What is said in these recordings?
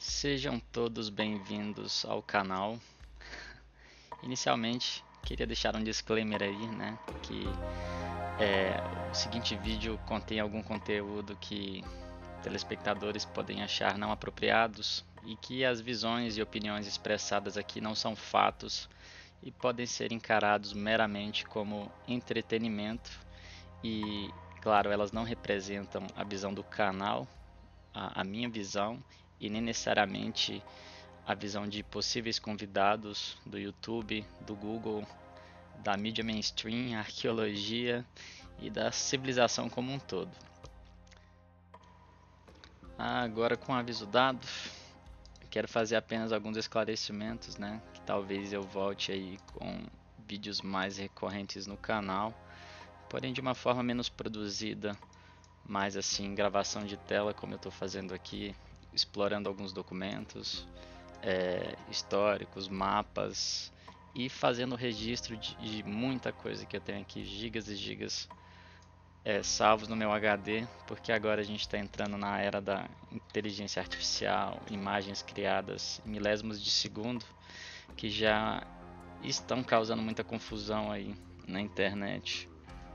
Sejam todos bem-vindos ao canal. Inicialmente, queria deixar um disclaimer aí, né, que é, o seguinte vídeo contém algum conteúdo que telespectadores podem achar não apropriados e que as visões e opiniões expressadas aqui não são fatos e podem ser encarados meramente como entretenimento e, claro, elas não representam a visão do canal, a, a minha visão e nem necessariamente a visão de possíveis convidados do YouTube, do Google, da mídia mainstream, arqueologia e da civilização como um todo. Agora com o aviso dado, quero fazer apenas alguns esclarecimentos, né? Que talvez eu volte aí com vídeos mais recorrentes no canal, porém de uma forma menos produzida, mais assim gravação de tela como eu estou fazendo aqui, explorando alguns documentos é, históricos, mapas e fazendo registro de, de, muita coisa que eu tenho aqui, gigas e gigas é, salvos no meu HD, porque agora a gente está entrando na era da inteligência artificial, imagens criadas em milésimos de segundo, que já estão causando muita confusão aí na internet.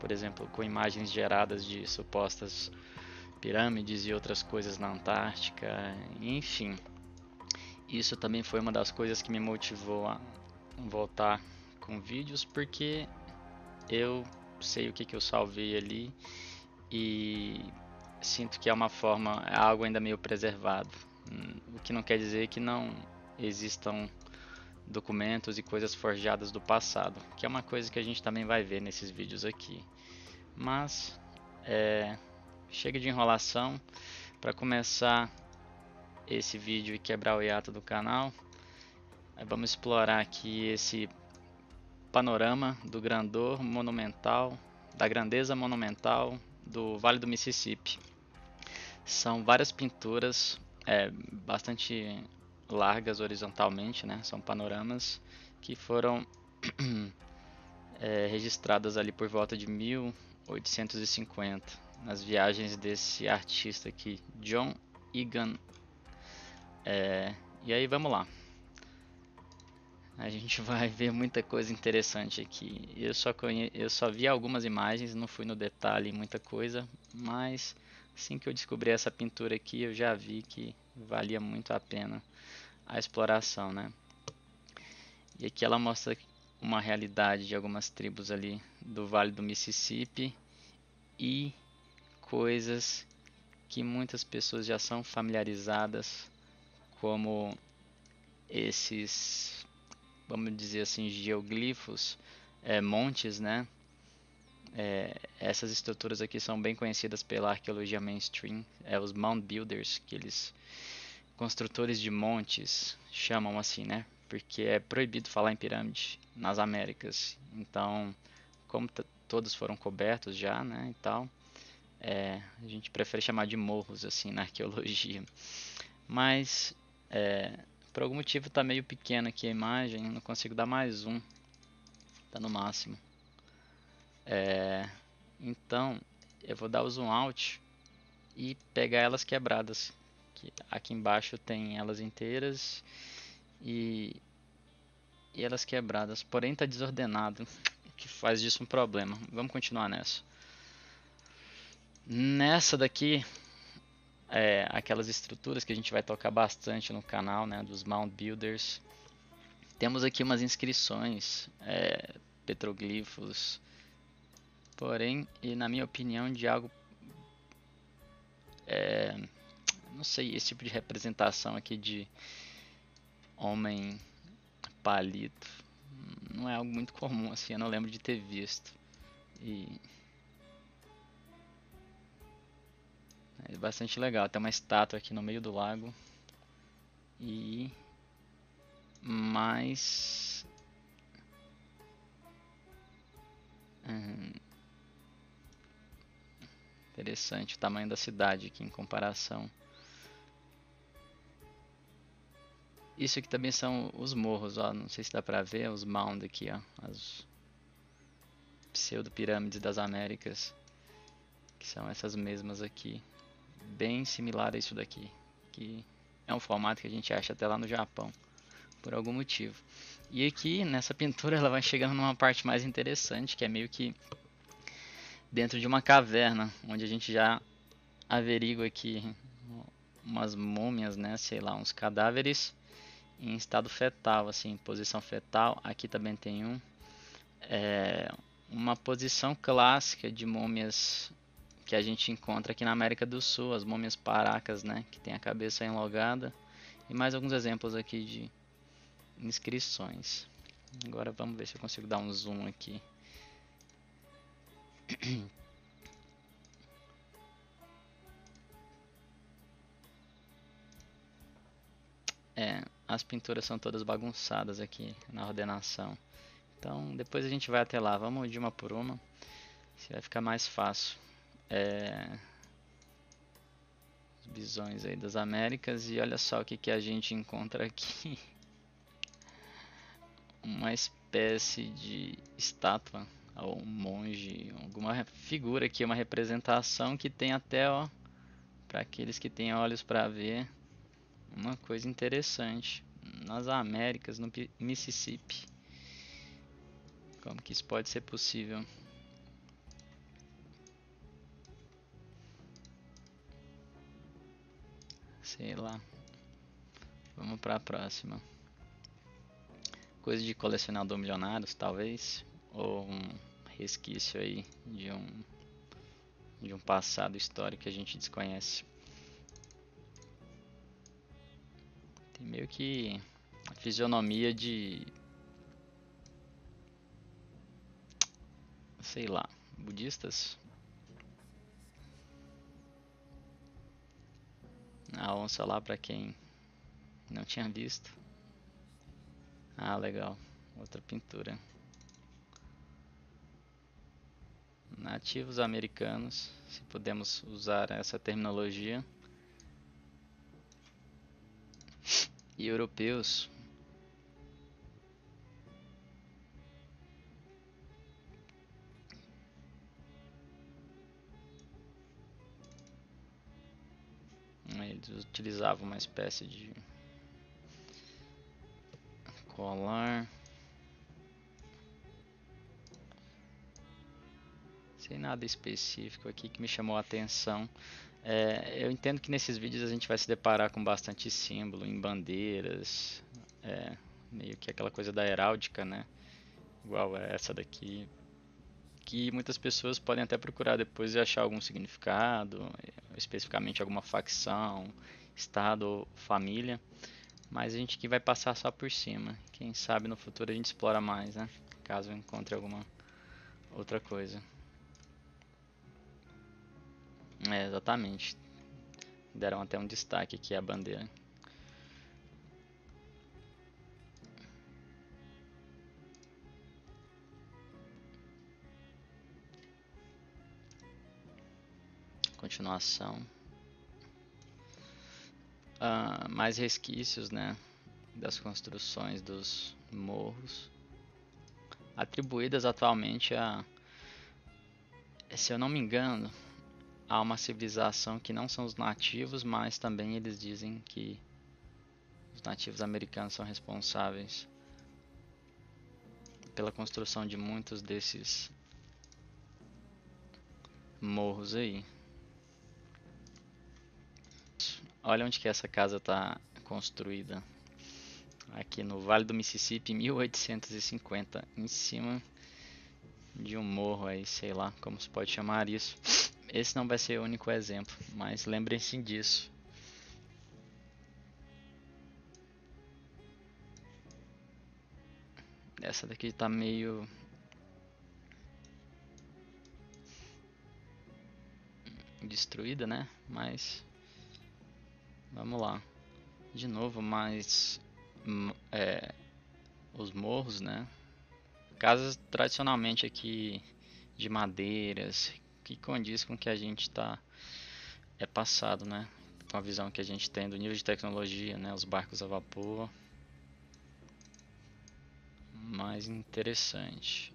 Por exemplo, com imagens geradas de supostas pirâmides e outras coisas na Antártica, enfim. Isso também foi uma das coisas que me motivou a voltar com vídeos, porque eu sei o que, que eu salvei ali e sinto que é uma forma, é algo ainda meio preservado. O que não quer dizer que não existam documentos e coisas forjadas do passado, que é uma coisa que a gente também vai ver nesses vídeos aqui. Mas é, chega de enrolação para começar esse vídeo e quebrar o hiato do canal. Vamos explorar aqui esse panorama do grandor monumental, da grandeza monumental do Vale do Mississippi. São várias pinturas é, bastante largas horizontalmente, né? São panoramas que foram é, registradas ali por volta de 1850 nas viagens desse artista aqui, John Egan. É, e aí vamos lá. A gente vai ver muita coisa interessante aqui. Eu só, conhe... eu só vi algumas imagens, não fui no detalhe muita coisa, mas assim que eu descobri essa pintura aqui, eu já vi que valia muito a pena a exploração, né? E aqui ela mostra uma realidade de algumas tribos ali do Vale do Mississippi e coisas que muitas pessoas já são familiarizadas, como esses, vamos dizer assim, geoglifos, é, montes, né? É, essas estruturas aqui são bem conhecidas pela arqueologia mainstream, é os mound builders, que eles construtores de montes chamam assim, né? Porque é proibido falar em pirâmide nas Américas. Então, como todos foram cobertos já, né, e tal, é, a gente prefere chamar de morros assim na arqueologia. Mas é, por algum motivo está meio pequena aqui a imagem, não consigo dar mais um. Está no máximo. É, então eu vou dar o zoom out e pegar elas quebradas. Que aqui embaixo tem elas inteiras e, e elas quebradas. Porém está desordenado, que faz disso um problema. Vamos continuar nessa. Nessa daqui, é, aquelas estruturas que a gente vai tocar bastante no canal, né, dos Mound Builders. Temos aqui umas inscrições, é, petroglifos, porém, e na minha opinião, de algo, é, não sei, esse tipo de representação aqui de homem palito, não é algo muito comum assim, eu não lembro de ter visto. E É bastante legal. Tem uma estátua aqui no meio do lago. E mais hum, interessante o tamanho da cidade aqui em comparação. Isso aqui também são os morros, ó. Não sei se dá pra ver os mound aqui, ó. As pseudo pirâmides das Américas, que são essas mesmas aqui bem similar a isso daqui. Que é um formato que a gente acha até lá no Japão, por algum motivo. E aqui nessa pintura ela vai chegando numa parte mais interessante, que é meio que dentro de uma caverna, onde a gente já averigua aqui umas múmias, né, sei lá, uns cadáveres em estado fetal, assim, posição fetal. Aqui também tem um. É uma posição clássica de múmias que a gente encontra aqui na América do Sul, as múmias paracas, né, que tem a cabeça enlogada. E mais alguns exemplos aqui de inscrições. Agora vamos ver se eu consigo dar um zoom aqui. É, as pinturas são todas bagunçadas aqui na ordenação. Então depois a gente vai até lá, vamos de uma por uma, se vai ficar mais fácil. É, os bisões aí das Américas e olha só o que, que a gente encontra aqui. Uma espécie de estátua ou um monge, alguma figura aqui, uma representação que tem até, ó, para aqueles que têm olhos para ver, uma coisa interessante. Nas Américas, no Mississippi. Como que isso pode ser possível? Sei lá. Vamos para a próxima. Coisa de colecionador milionários, talvez, ou um resquício aí de um de um passado histórico que a gente desconhece. Tem meio que a fisionomia de sei lá, budistas. A onça lá para quem não tinha visto. Ah, legal. Outra pintura. nativos americanos, se podemos usar essa terminologia, e europeus. Eles utilizavam uma espécie de colar. Sem nada específico aqui que me chamou a atenção. É, eu entendo que nesses vídeos a gente vai se deparar com bastante símbolo em bandeiras, é, meio que aquela coisa da heráldica, né? Igual essa daqui, que muitas pessoas podem até procurar depois e achar algum significado, especificamente alguma facção, estado ou família, mas a gente que vai passar só por cima. Quem sabe no futuro a gente explora mais, né? Caso encontre alguma outra coisa. É, exatamente. Deram até um destaque aqui a bandeira. Continuação. Ah, mais resquícios, né, das construções dos morros, atribuídas atualmente a, se eu não me engano, há uma civilização que não são os nativos, mas também eles dizem que os nativos americanos são responsáveis pela construção de muitos desses morros aí. Olha onde que essa casa está construída. Aqui no Vale do Mississippi, 1850, em cima de um morro aí, sei lá como se pode chamar isso. Esse não vai ser o único exemplo, mas lembrem-se disso. Essa daqui está meio destruída, né? Mas vamos lá. De novo, mais é, os morros, né? Casas tradicionalmente aqui de madeiras, que condiz com o que a gente está é passado, né? Com a visão que a gente tem do nível de tecnologia, né? Os barcos a vapor. Mais interessante.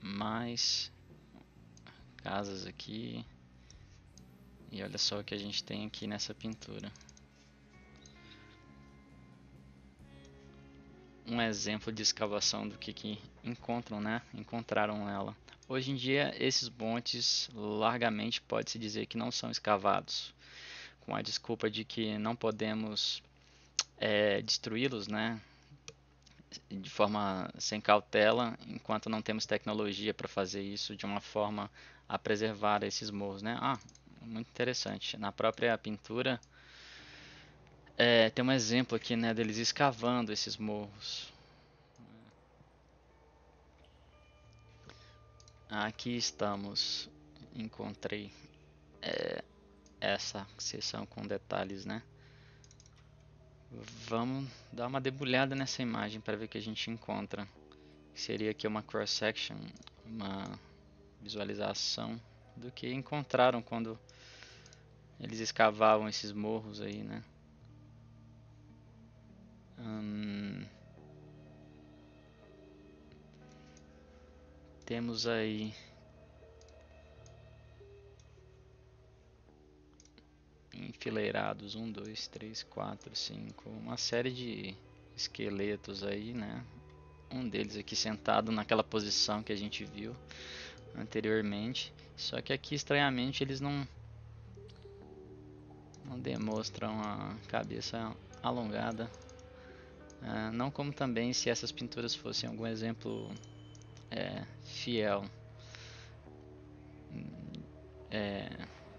Mais casas aqui. E olha só o que a gente tem aqui nessa pintura. Um exemplo de escavação do que, que encontram, né? Encontraram ela. Hoje em dia, esses montes largamente pode-se dizer que não são escavados, com a desculpa de que não podemos é, destruí-los, né? de forma sem cautela, enquanto não temos tecnologia para fazer isso de uma forma a preservar esses morros, né? Ah, muito interessante. Na própria pintura é, tem um exemplo aqui, né, deles escavando esses morros. Aqui estamos. Encontrei é, essa seção com detalhes, né? Vamos dar uma debulhada nessa imagem para ver o que a gente encontra. Seria aqui uma cross section, uma visualização do que encontraram quando eles escavavam esses morros aí, né? Hum, temos aí enfileirados um, dois, três, quatro, cinco, uma série de esqueletos aí, né? Um deles aqui sentado naquela posição que a gente viu anteriormente. Só que aqui estranhamente eles não não demonstram a cabeça alongada ah, não como também se essas pinturas fossem algum exemplo é, fiel é,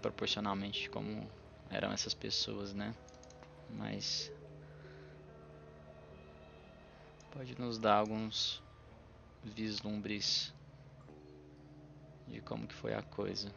proporcionalmente como eram essas pessoas, né? Mas pode nos dar alguns vislumbres de como que foi a coisa.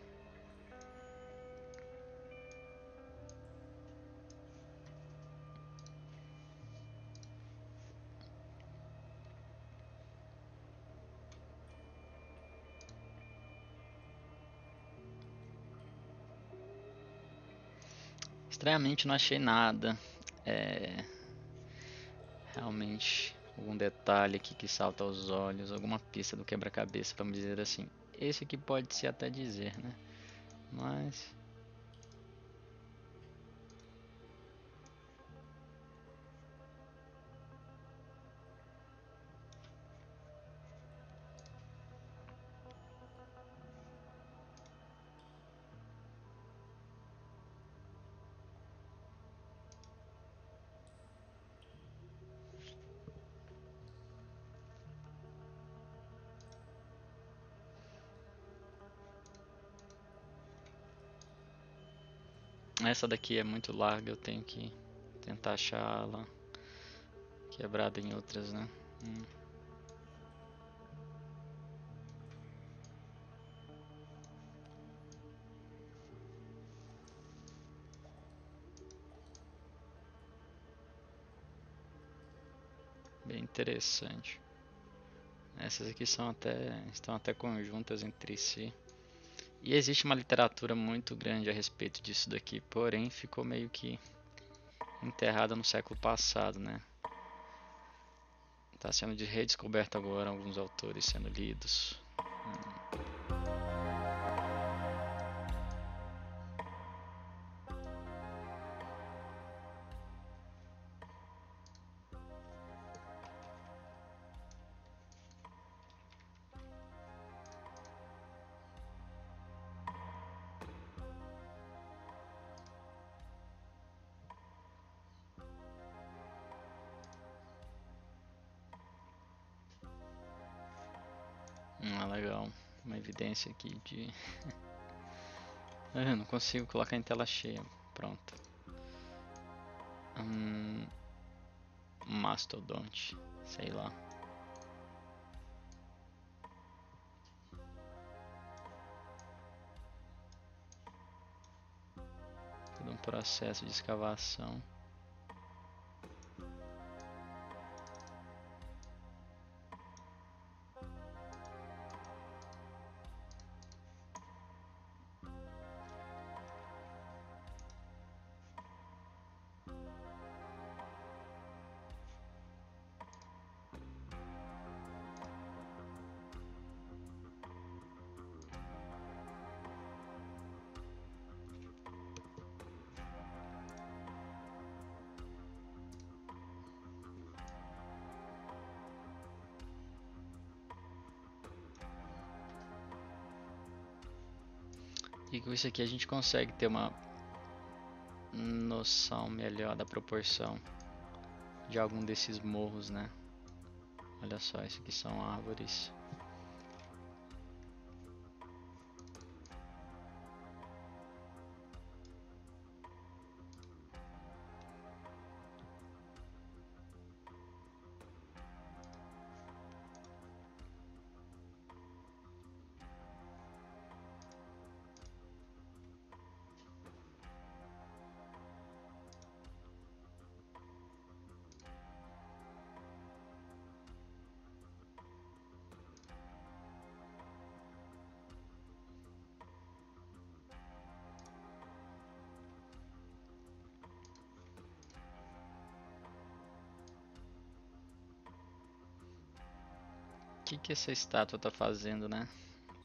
Estranhamente não achei nada. É... Realmente algum detalhe aqui que salta aos olhos, alguma pista do quebra-cabeça, vamos dizer assim. Esse aqui pode se até dizer, né? Mas Essa daqui é muito larga, eu tenho que tentar achá-la quebrada em outras, né? Hum. Bem interessante. Essas aqui são até estão até conjuntas entre si. E existe uma literatura muito grande a respeito disso daqui, porém ficou meio que enterrada no século passado, né? Está sendo de redescoberto agora alguns autores sendo lidos. Hum. Legal. Uma evidência aqui de... Eu não consigo colocar em tela cheia. Pronto. Hum... Mastodonte. Sei lá. Todo um processo de escavação. E com isso aqui a gente consegue ter uma noção melhor da proporção de algum desses morros, né? Olha só, isso aqui são árvores. Que, que essa estátua tá fazendo, né?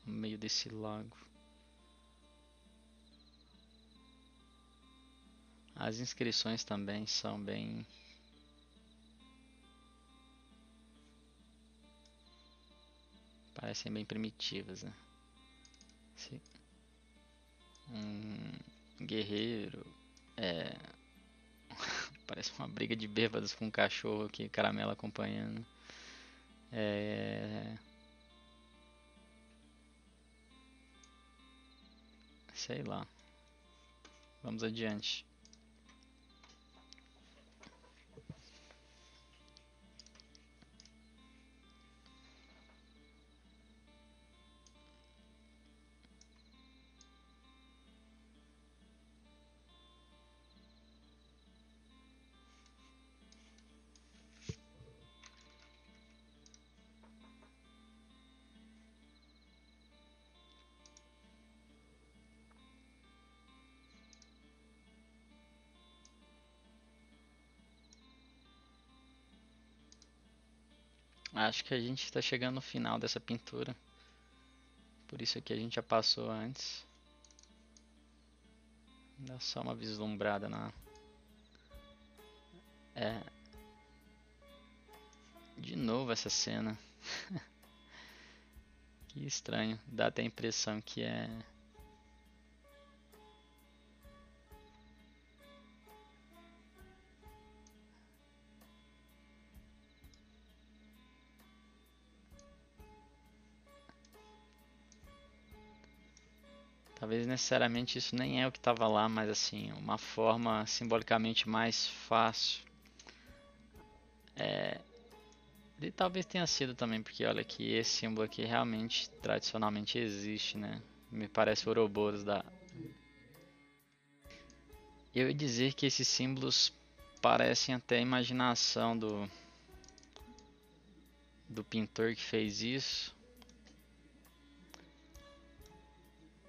No meio desse lago. As inscrições também são bem parecem bem primitivas, né? Um guerreiro é parece uma briga de bêbados com um cachorro aqui, caramelo acompanhando. É... Sei lá. Vamos adiante. Acho que a gente está chegando no final dessa pintura. Por isso que a gente já passou antes. Dá só uma vislumbrada na. É. De novo essa cena. que estranho. Dá até a impressão que é necessariamente isso nem é o que estava lá, mas assim, uma forma simbolicamente mais fácil. É, e talvez tenha sido também, porque olha que esse símbolo aqui realmente, tradicionalmente existe, né? Me parece o Ouroboros da... Eu ia dizer que esses símbolos parecem até a imaginação do, do pintor que fez isso.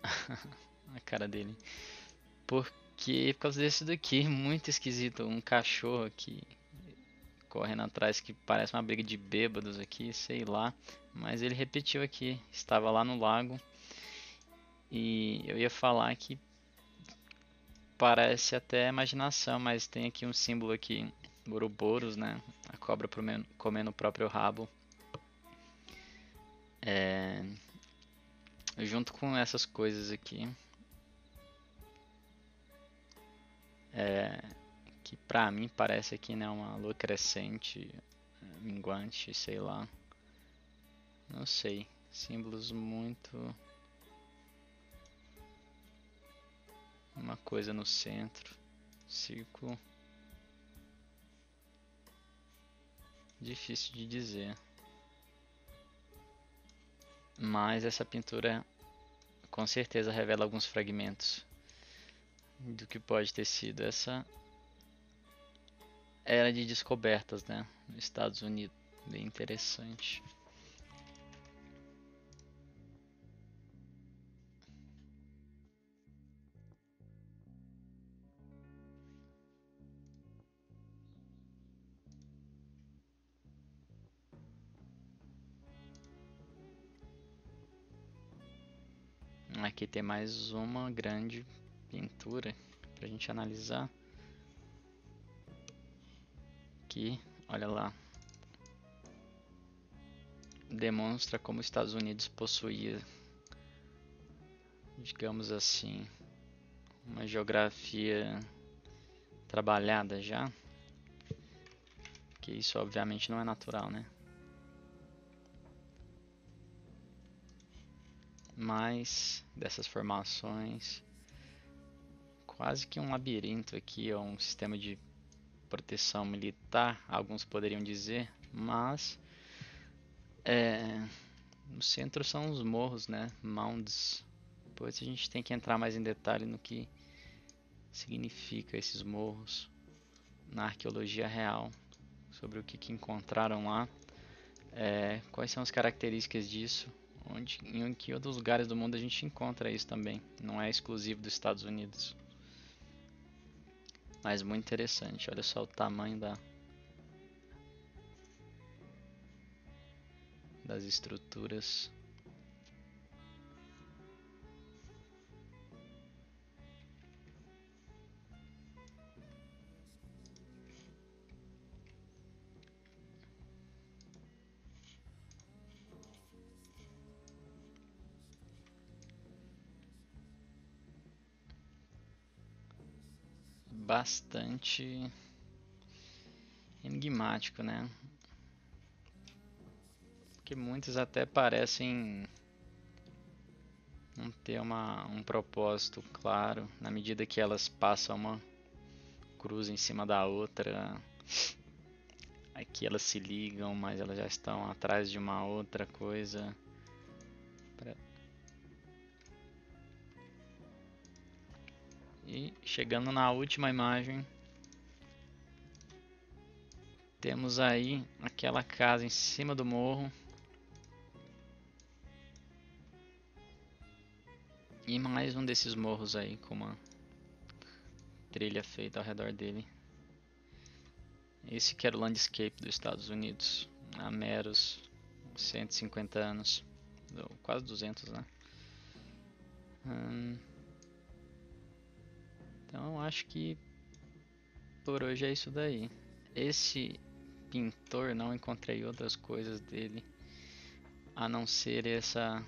a cara dele. Porque por causa desse daqui, muito esquisito, um cachorro aqui correndo atrás que parece uma briga de bêbados aqui, sei lá. Mas ele repetiu aqui, estava lá no lago. E eu ia falar que parece até imaginação, mas tem aqui um símbolo aqui, Ouroboros, né? A cobra comendo o próprio rabo. É, junto com essas coisas aqui. É, que pra mim parece aqui né, uma lua crescente, minguante, sei lá. Não sei. Símbolos muito. Uma coisa no centro. Círculo. Difícil de dizer. Mas essa pintura com certeza revela alguns fragmentos do que pode ter sido essa era de descobertas, né, nos Estados Unidos, bem interessante. Aqui tem mais uma grande pintura para a gente analisar. Aqui, olha lá. Demonstra como os Estados Unidos possuía digamos assim, uma geografia trabalhada já. Que isso obviamente não é natural, né? Mas dessas formações, quase que um labirinto aqui, ou um sistema de proteção militar, alguns poderiam dizer, mas é, no centro são os morros, né? Mounds. Depois a gente tem que entrar mais em detalhe no que significa esses morros na arqueologia real, sobre o que, que encontraram lá, é, quais são as características disso, onde, em que outros lugares do mundo a gente encontra isso também, não é exclusivo dos Estados Unidos. Mas muito interessante, olha só o tamanho da das estruturas. Bastante enigmático, né? que muitas até parecem não ter uma, um propósito claro na medida que elas passam uma cruz em cima da outra. Aqui elas se ligam, mas elas já estão atrás de uma outra coisa. E chegando na última imagem, temos aí aquela casa em cima do morro. E mais um desses morros aí com uma trilha feita ao redor dele. Esse que era o landscape dos Estados Unidos há meros 150 anos, quase 200, né? Hum, então acho que por hoje é isso daí. Esse pintor não encontrei outras coisas dele a não ser essa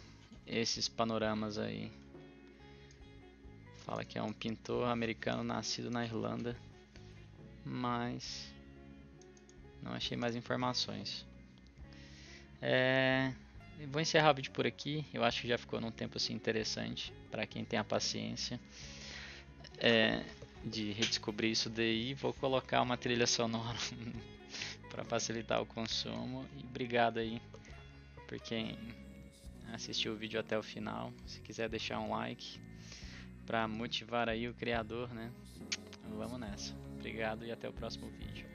esses panoramas aí Fala que é um pintor americano nascido na Irlanda, mas não achei mais informações. É, vou encerrar o vídeo por aqui. Eu acho que já ficou num tempo assim interessante para quem tem a paciência é, de redescobrir isso daí. Vou colocar uma trilha sonora para facilitar o consumo. E obrigado aí por quem assistiu o vídeo até o final. Se quiser deixar um like para motivar aí o criador, né? Vamos nessa. Obrigado e até o próximo vídeo.